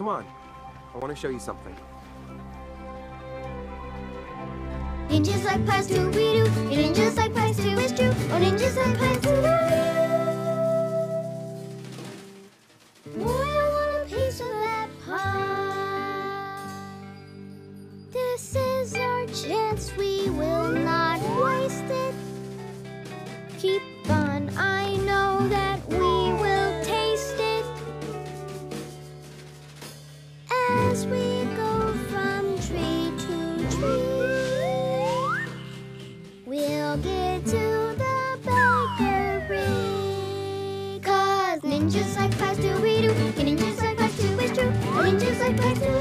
Come on. I want to show you something. Ninjas like pies too, we do. Ninjas like pies too, it's true. Oh, ninjas like pies too, Boy, I want a piece of that pie. This is our chance, we will not waste it. Keep as we go from tree to tree. We'll get to the bakery. Cause ninjas like fast, do we do? Ninjas like fast, do we do? Ninjas like fast do